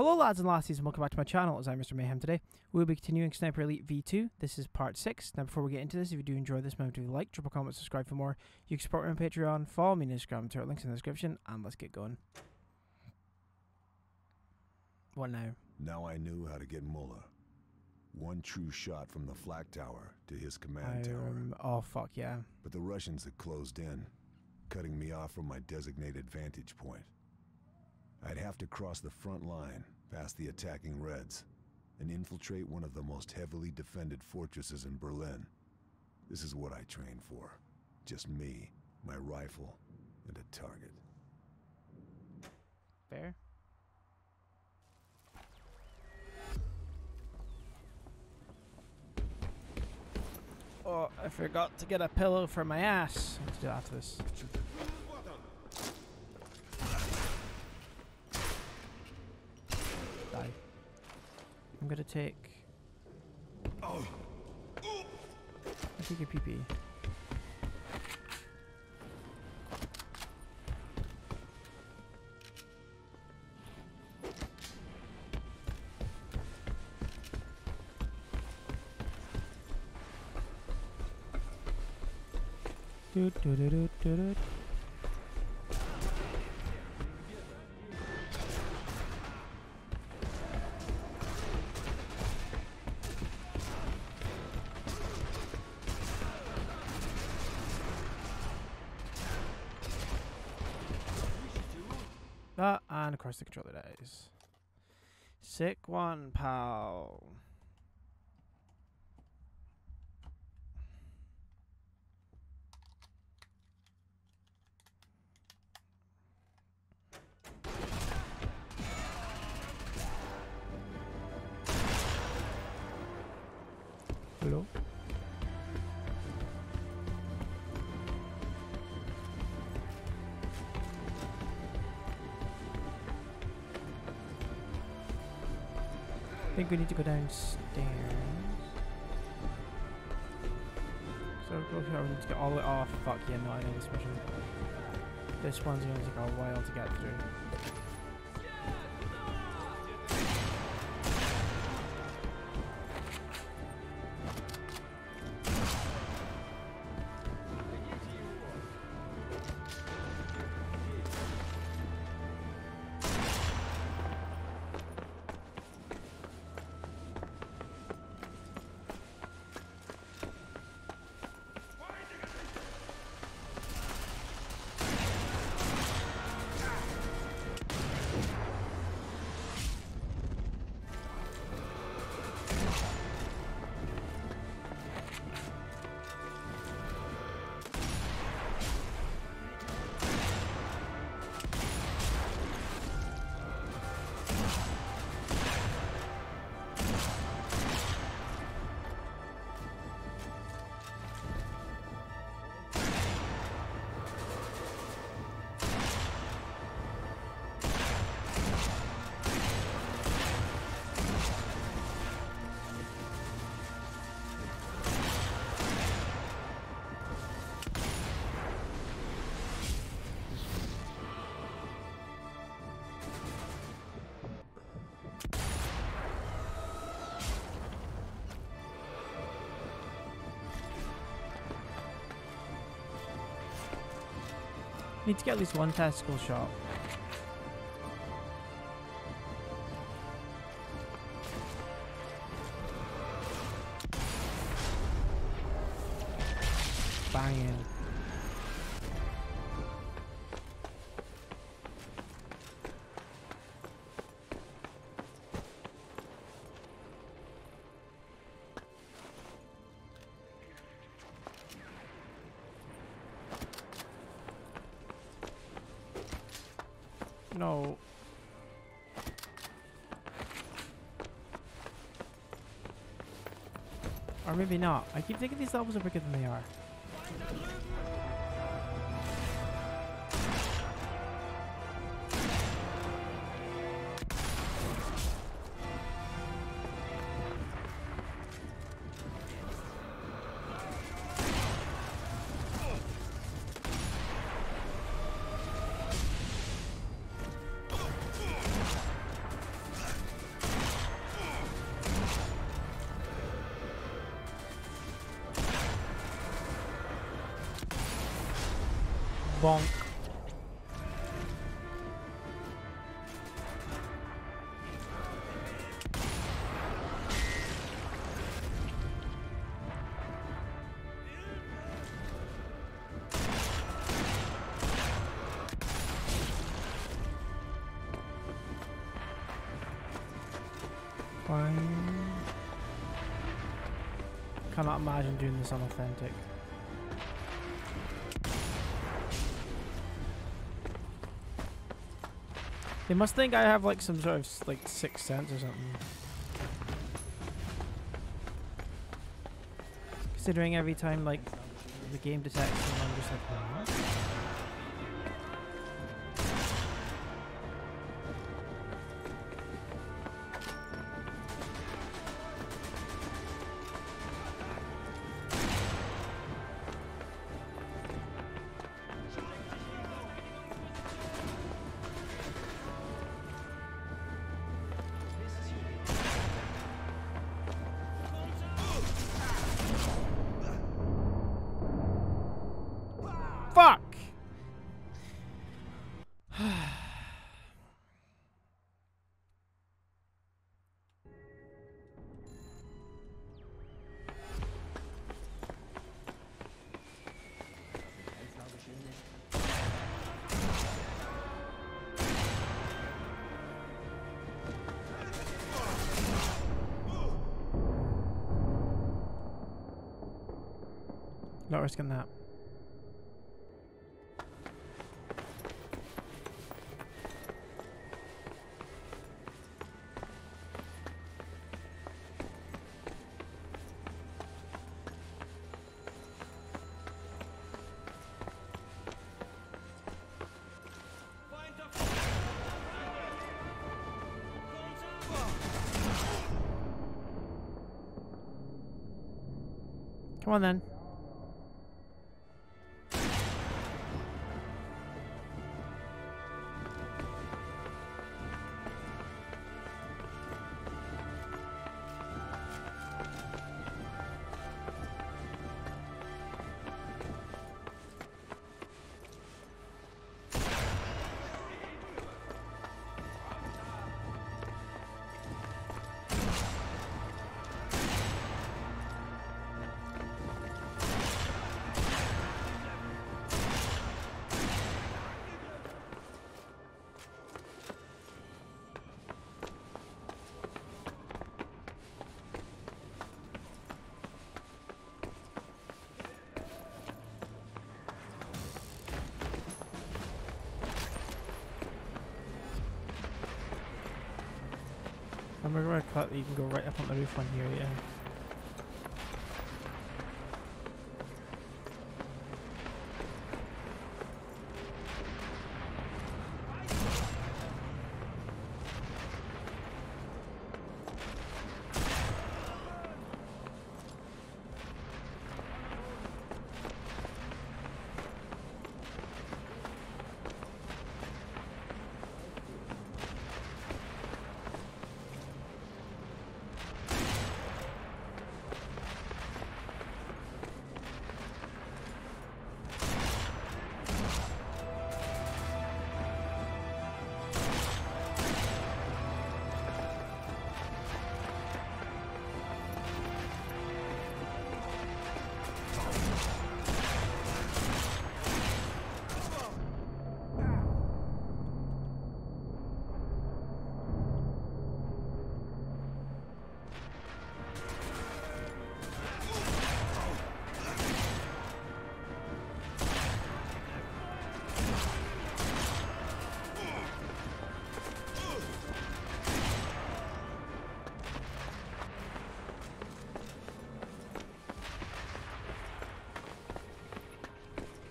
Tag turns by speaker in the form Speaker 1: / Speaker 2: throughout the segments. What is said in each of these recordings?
Speaker 1: Hello lads and lassies and welcome back to my channel as I'm Mr. Mayhem today. We'll be continuing Sniper Elite V2. This is part 6. Now before we get into this, if you do enjoy this, remember to like, drop a comment, subscribe for more. You can support me on Patreon, follow me on Instagram, are links in the description, and let's get going. What now?
Speaker 2: Now I knew how to get Müller. One true shot from the flak tower to his command
Speaker 1: I,
Speaker 2: tower.
Speaker 1: um, oh fuck yeah.
Speaker 2: But the Russians had closed in, cutting me off from my designated vantage point. I'd have to cross the front line, past the attacking Reds, and infiltrate one of the most heavily defended fortresses in Berlin. This is what I trained for. Just me, my rifle, and a target.
Speaker 1: Fair. Oh, I forgot to get a pillow for my ass. I have to do after this. I'm gonna take. I take a pee. Do, do, do, do, do, do. And course the controller dies. Sick one, pal. Hello? I think we need to go downstairs. So we need to get all the way off. Fuck yeah, no, I know this mission. This one's gonna take a while to get through. Need to get at least one tactical shot. No. Or maybe not. I keep thinking these levels are bigger than they are. Bonk. Fine. Cannot imagine doing this unauthentic. They must think I have like some sort of like sixth sense or something. Considering every time like the game detects them, I'm just like, "What?" Not risking that. Come on then. Gonna right click, you can go right up on the roof on here, yeah.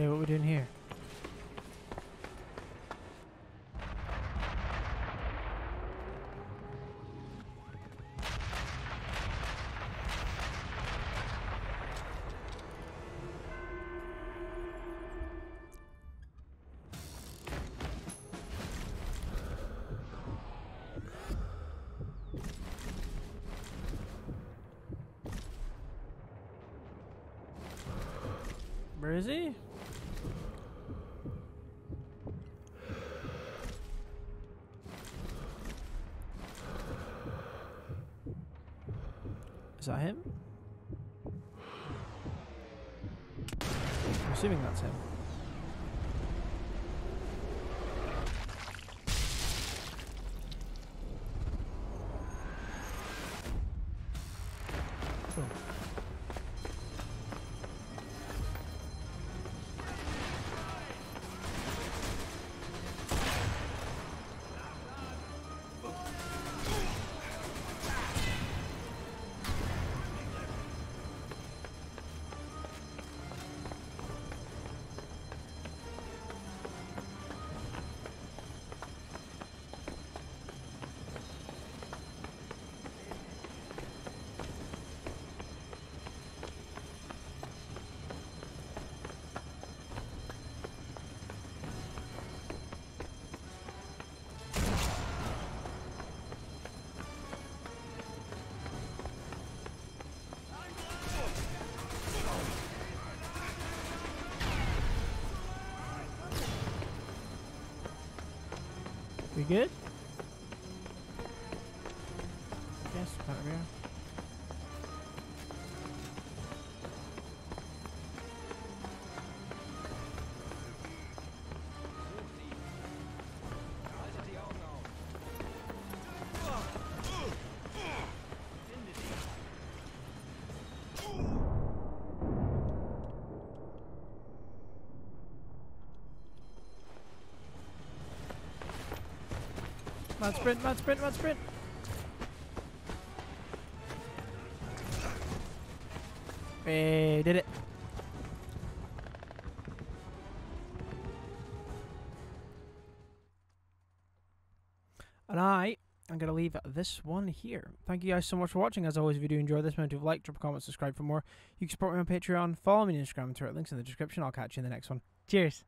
Speaker 1: Okay, what we doing here? Where is he? That him? I'm assuming that's him. We good? Yes, kind Mad sprint, mad sprint, mad sprint. We did it. And I am going to leave this one here. Thank you guys so much for watching. As always, if you do enjoy this, remember to like, drop a comment, subscribe for more. You can support me on Patreon, follow me on Instagram and Twitter. Links in the description. I'll catch you in the next one. Cheers.